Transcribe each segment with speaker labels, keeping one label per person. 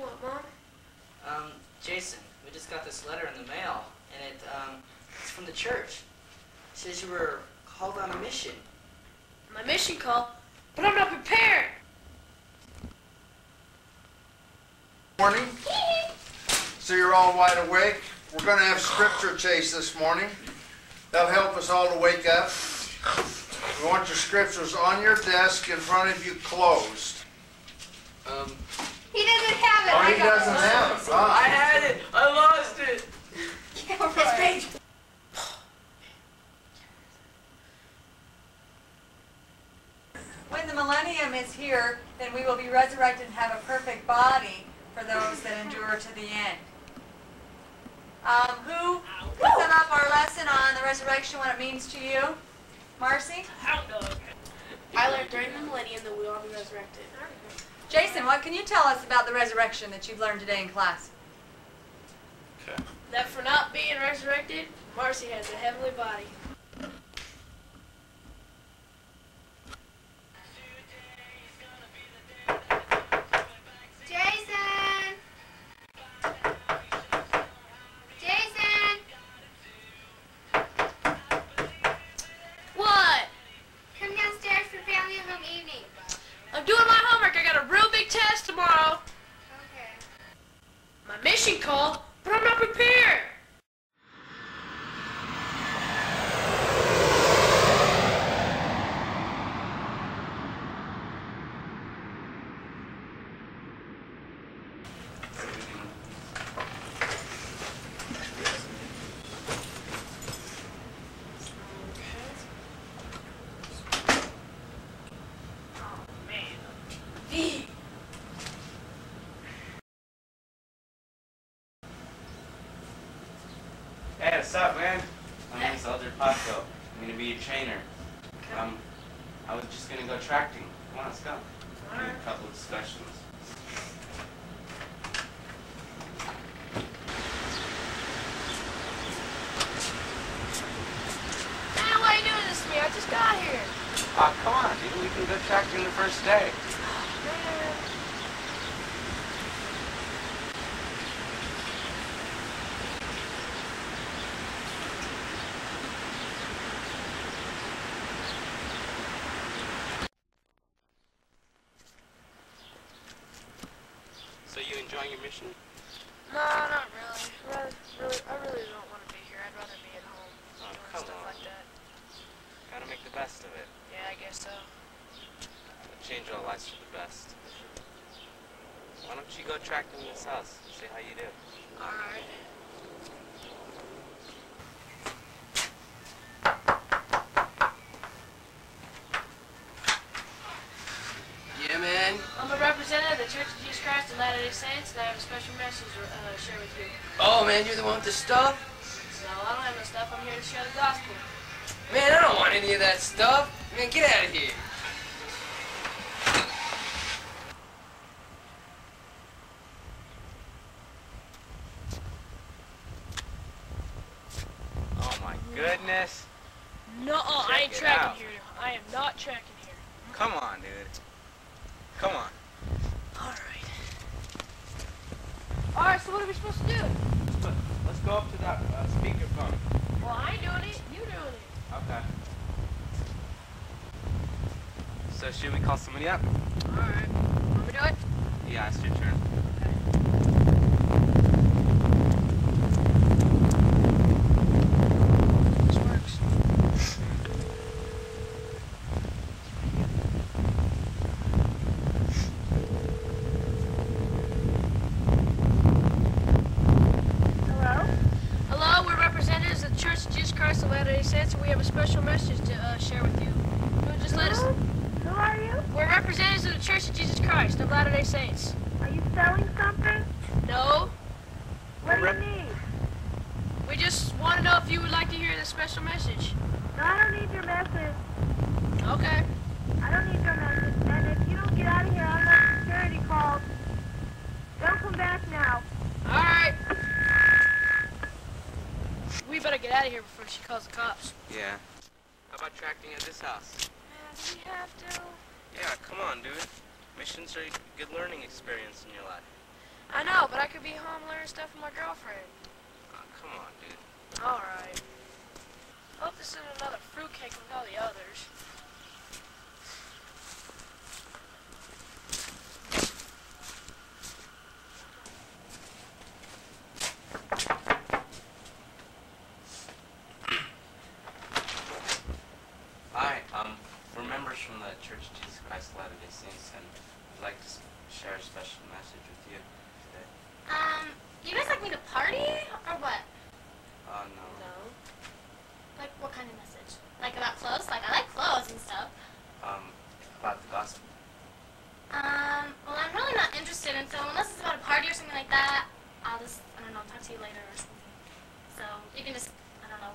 Speaker 1: What want, Mom?
Speaker 2: Um, Jason, we just got this letter in the mail, and it, um, it's from the church. It says you were called on a mission.
Speaker 1: My mission call, but I'm not prepared.
Speaker 3: Morning. So you're all wide awake. We're going to have scripture chase this morning. That'll help us all to wake up. We want your scriptures on your desk in front of you closed.
Speaker 2: Um,
Speaker 4: He doesn't have it.
Speaker 3: Oh,
Speaker 4: I
Speaker 3: he
Speaker 4: got
Speaker 3: doesn't
Speaker 4: it.
Speaker 3: have it.
Speaker 2: I
Speaker 3: Ah.
Speaker 2: had it! I lost it!
Speaker 4: This page.
Speaker 5: When the millennium is here, then we will be resurrected and have a perfect body for those that endure to the end. Um, who can sum up our lesson on the resurrection, what it means to you? Marcy?
Speaker 1: Hound dog. I learned during the millennium that we will all be resurrected.
Speaker 5: Jason, what can you tell us about the resurrection that you've learned today in class?
Speaker 1: That for not being resurrected, Marcy has a heavenly body.
Speaker 6: What's up, man? My name's Elder Paco. I'm gonna be your trainer. Um, I was just gonna go tracting. Come on, let's go. Do a couple of discussions.
Speaker 1: Man, why are you doing this to me? I just got here.
Speaker 6: Oh, come on, dude. We can go tracting the first day.
Speaker 1: Man.
Speaker 6: So you enjoying your mission?
Speaker 1: No, not really. Rather, really. I really don't want to be here. I'd rather be at home
Speaker 6: Oh,
Speaker 1: doing
Speaker 6: come
Speaker 1: like that.
Speaker 6: Gotta make the best of it.
Speaker 1: Yeah, I guess so.
Speaker 6: Change our lives for the best. Why don't you go tracting this house? and See how you do.
Speaker 1: All right.
Speaker 2: Yeah, man.
Speaker 1: I'm a representative of the Church of Jesus Christ of Latter-day Saints, and I have a special message to uh, share with you.
Speaker 2: Oh, man, you're the one with the stuff? want any of that stuff. Man, get out of here.
Speaker 6: Oh my goodness.
Speaker 1: No, -uh, I ain't tracting
Speaker 6: out.
Speaker 1: here. I am not tracting here.
Speaker 6: Come on, dude. Come on.
Speaker 1: Alright. Alright, so what are we supposed to do?
Speaker 6: Let's go up to that uh, speakerphone.
Speaker 1: Well, I ain't doing it. You doing it.
Speaker 6: Okay. So should we call somebody up?
Speaker 1: All right. Want me to do it?
Speaker 6: Yeah, it's your turn.
Speaker 1: This works.
Speaker 4: Hello?
Speaker 1: Hello, we're representatives of the Church of Jesus Christ of Latter-day Saints, and we have a special message to uh, share with you. You would just let us.
Speaker 4: Who are you?
Speaker 1: We're representatives of the Church of Jesus Christ of Latter-day Saints.
Speaker 4: Are you selling something?
Speaker 1: No,
Speaker 4: What do you
Speaker 6: Rep-
Speaker 4: need?
Speaker 1: we just want to know if you would like to hear this special message.
Speaker 4: No, I don't need your message.
Speaker 1: Okay.
Speaker 4: I don't need your message. And if you don't get out of here, I'll have security called. Don't come back now.
Speaker 1: All right. Better get out of here before she calls the cops.
Speaker 6: Yeah. How about tracting at this house?
Speaker 1: Man, do we have to?
Speaker 6: Yeah, come on, dude. Missions are a good learning experience in your life.
Speaker 1: I know, but I could be home learning stuff with my girlfriend.
Speaker 6: Oh, come on, dude.
Speaker 1: All right. Hope this isn't another fruitcake with all the others.
Speaker 6: Hi, um, we're members from the Church of Jesus Christ of Latter-day Saints, and we'd like to share a special message with you today.
Speaker 7: Um, you guys like me to party or what?
Speaker 6: Oh, no.
Speaker 1: No.
Speaker 7: Like what kind of message? Like about clothes? Like I like clothes and stuff.
Speaker 6: Um, about the gospel.
Speaker 7: Um, well I'm really not interested and so unless it's about a party or something like that, I'll just I don't know, talk to you later or something. So you can just I don't know.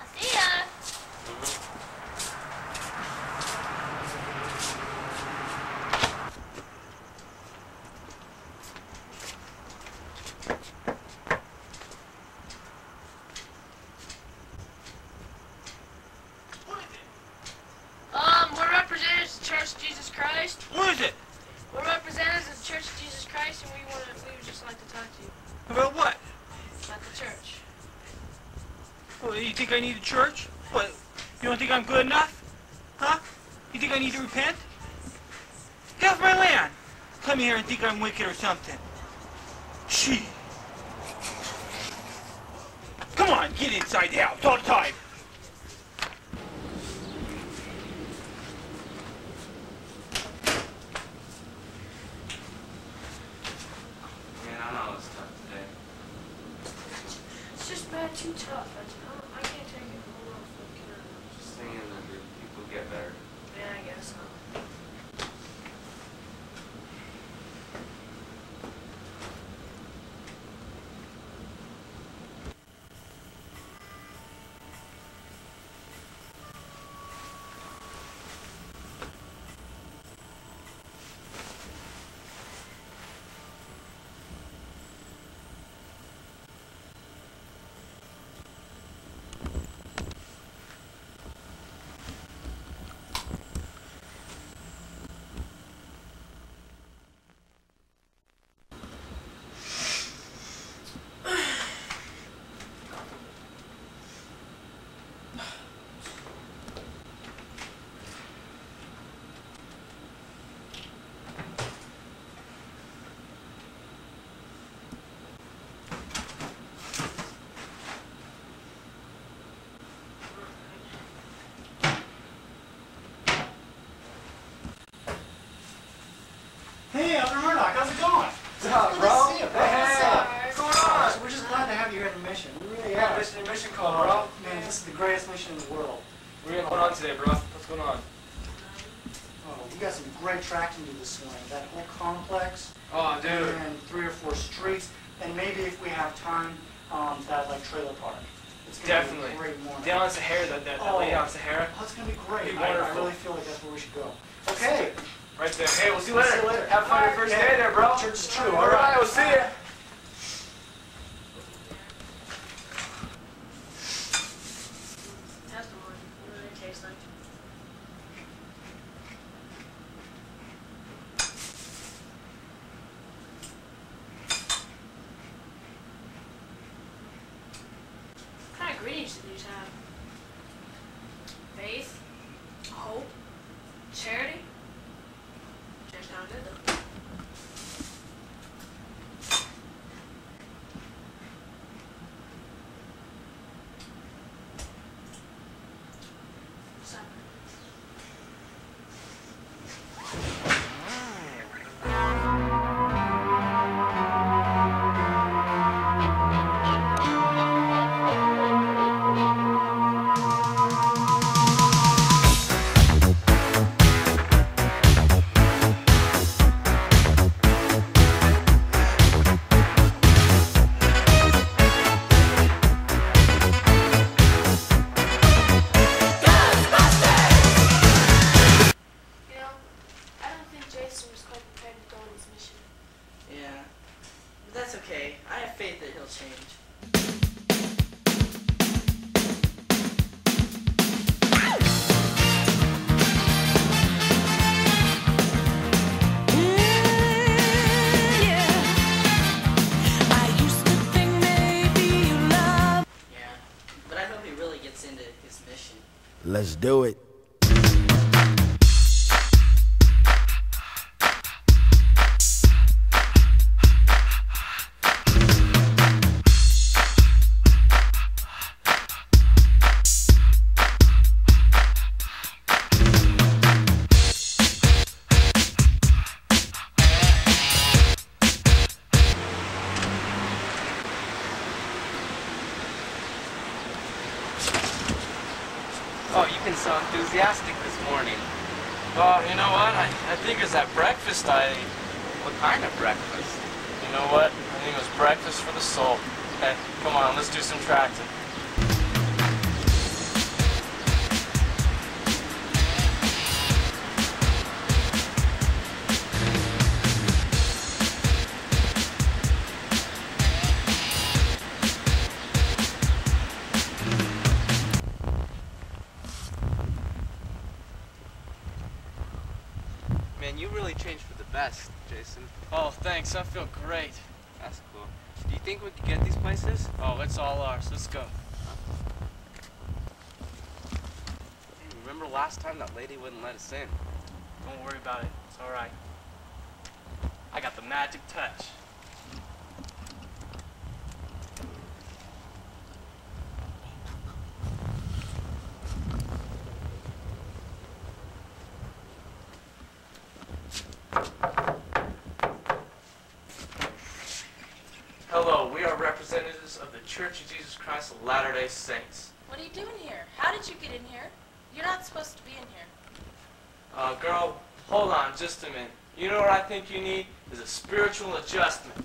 Speaker 7: I'll see ya.
Speaker 1: Um, we're representatives of the Church of Jesus Christ.
Speaker 8: What is it?
Speaker 1: We're representatives of the Church of Jesus Christ, and we want to, we would just like to talk to you
Speaker 8: About what?
Speaker 1: about the church.
Speaker 8: Well, you I need a church? What? You don't think I'm good enough? Huh? You think I need to repent? Get off my land! Come here and think I'm wicked or something. Gee. Come on, get inside the house all the time.
Speaker 6: Man, I know it's tough today.
Speaker 1: It's just bad, too tough. I, just- I, don't- I can't take it. Hold on, fuck it.
Speaker 6: Just hang in there, dude. People get better.
Speaker 1: Yeah, I guess so.
Speaker 9: Hey, Elder Murdoch, how's it going?
Speaker 10: What's up, bro?
Speaker 9: Good to see you, bro.
Speaker 10: Hey,
Speaker 9: What's going on? We're just glad to have you here at the mission. We
Speaker 10: Yeah, mission, mission call, bro.
Speaker 9: Man, this is the greatest mission in the world.
Speaker 10: You going on today, bro? What's going on?
Speaker 9: Oh, we got some great tracting to this morning. That whole complex,
Speaker 10: Oh, dude.
Speaker 9: and three or four streets, and maybe if we have time, um, that like trailer park. It's gonna
Speaker 10: Definitely.
Speaker 9: be a great morning.
Speaker 10: Down in Sahara, that, that, that
Speaker 9: Oh.
Speaker 10: lady in Sahara.
Speaker 9: Oh, it's gonna be great.
Speaker 10: Be
Speaker 9: I, I really feel like that's where we should go. Okay.
Speaker 10: Right there. Hey, we'll see you later.
Speaker 9: see you later.
Speaker 10: Have fun your first day there, bro.
Speaker 9: Church is true.
Speaker 10: All right, we'll see you.
Speaker 6: Oh,
Speaker 10: you know what? I, I think it's that breakfast I ate.
Speaker 6: What kind of breakfast?
Speaker 10: You know what? I think it was breakfast for the soul. Hey, come on, let's do some tracting.
Speaker 6: Man, you really changed for the best, Jason.
Speaker 10: Oh, thanks. I feel great.
Speaker 6: That's cool. Do you think we could get these places?
Speaker 10: Oh, it's all ours. Let's go.
Speaker 6: Hey, remember last time that lady wouldn't let us in?
Speaker 10: Don't worry about it. It's all right. I got the magic touch. Hello, we are representatives of the Church of Jesus Christ of Latter-day Saints.
Speaker 11: What are you doing here? How did you get in here? You're not supposed to be in here.
Speaker 10: Uh, girl, hold on just a minute. You know what I think you need? Is a spiritual adjustment.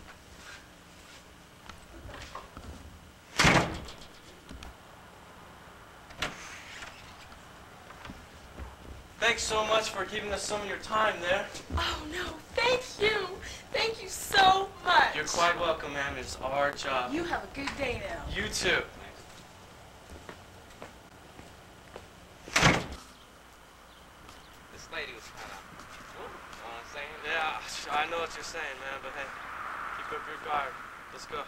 Speaker 10: So much for giving us some of your time there.
Speaker 11: Oh no, thank you. Thank you so much.
Speaker 10: You're quite welcome, ma'am. It's our job.
Speaker 11: You have a good day now.
Speaker 10: You too.
Speaker 6: This lady was kind of.
Speaker 10: Know what I'm saying? Yeah, I know what you're saying, man, but hey, keep up your guard. Let's go.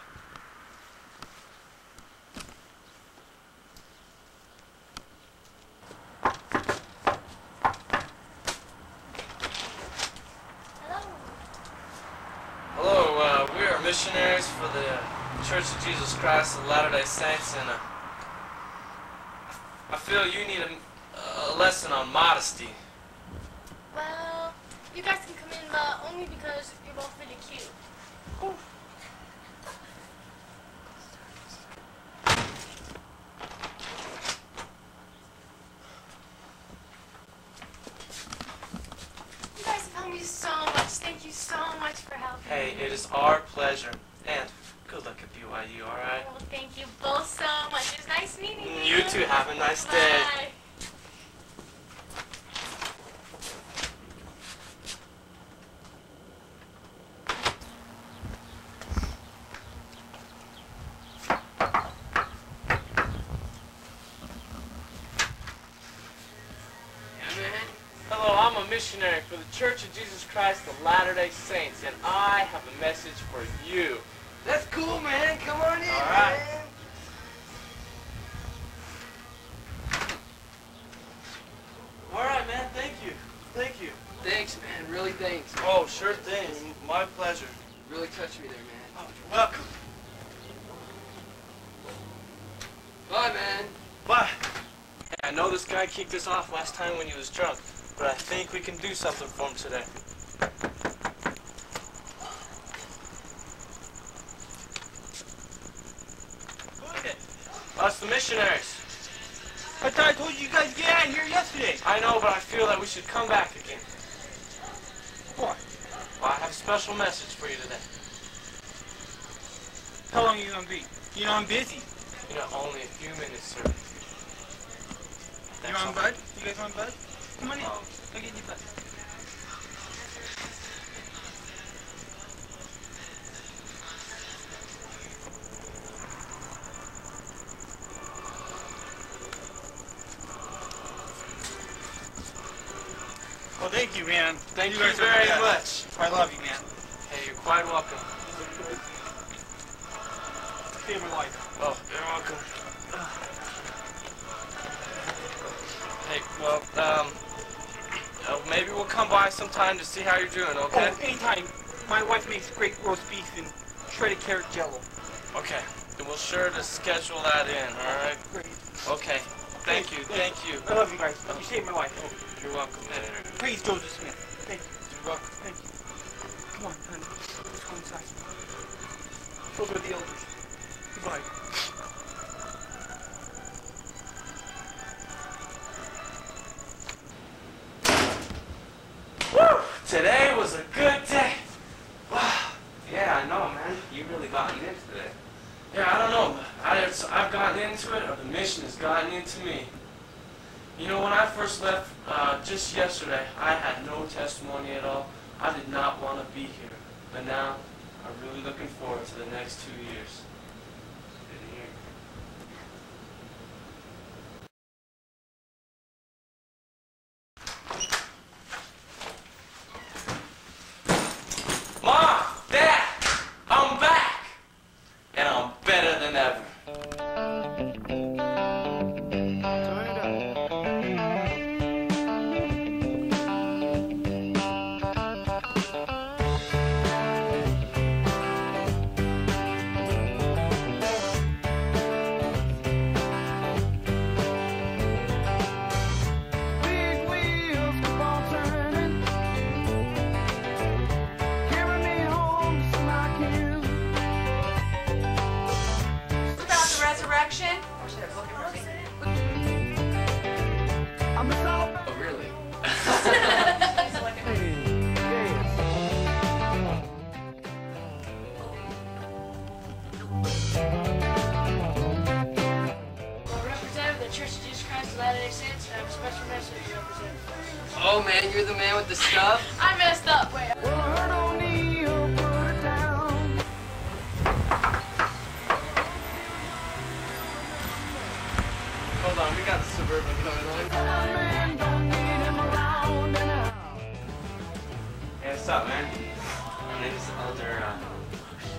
Speaker 7: Hello.
Speaker 10: Hello, uh, we are missionaries for the Church of Jesus Christ of Latter-day Saints, and uh, I feel you need a, a lesson on modesty.
Speaker 7: Well, you guys can come in, but only because you're both really cute. You guys have helped me so much. Thank you so much for helping
Speaker 10: Hey, it is our pleasure, and good luck at BYU, all right?
Speaker 7: Well, thank you both so much. It was nice meeting you.
Speaker 10: You too. Have a nice day.
Speaker 7: Bye.
Speaker 10: Hello, I'm a missionary for the Church of Jesus Christ of Latter-day Saints, and I have a message for you.
Speaker 12: That's cool, man. Come on in, man.
Speaker 10: All right,
Speaker 12: man.
Speaker 10: Thank you. Thank you.
Speaker 2: Thanks, man. Really thanks.
Speaker 10: Oh, sure thing. My pleasure.
Speaker 2: Really touched me there, man.
Speaker 10: Oh, you're welcome. Bye, man.
Speaker 8: Bye.
Speaker 10: I know this guy kicked us off last time when he was drunk, but I think we can do something for him today. The missionaries.
Speaker 8: I thought I told you guys to get out of here yesterday.
Speaker 10: I know, but I feel that we should come back again.
Speaker 8: What?
Speaker 10: Well, I have a special message for you today.
Speaker 8: How long are you gonna be? You know I'm busy.
Speaker 10: You know, only a few minutes, sir.
Speaker 8: You want bud? You guys want bud? Come on in. Um, I'll get you bud. You, man.
Speaker 10: Thank you,
Speaker 8: guys
Speaker 10: very much.
Speaker 8: I love you, man.
Speaker 10: Hey, you're quite welcome.
Speaker 8: My life.
Speaker 10: Oh, you're welcome. Hey, well, um, uh, maybe we'll come by sometime to see how you're doing, okay?
Speaker 8: Oh, anytime. My wife makes great roast beef and shredded carrot jello.
Speaker 10: Okay, then we'll sure to schedule that in, alright?
Speaker 8: Great.
Speaker 10: Okay, thank you, thank you.
Speaker 8: I love you guys. You saved my life.
Speaker 10: You're welcome.
Speaker 8: Praise Joseph Smith. Thank you. Thank you. Come on, honey. Let's go inside. The elders. Goodbye.
Speaker 6: Elder. Uh,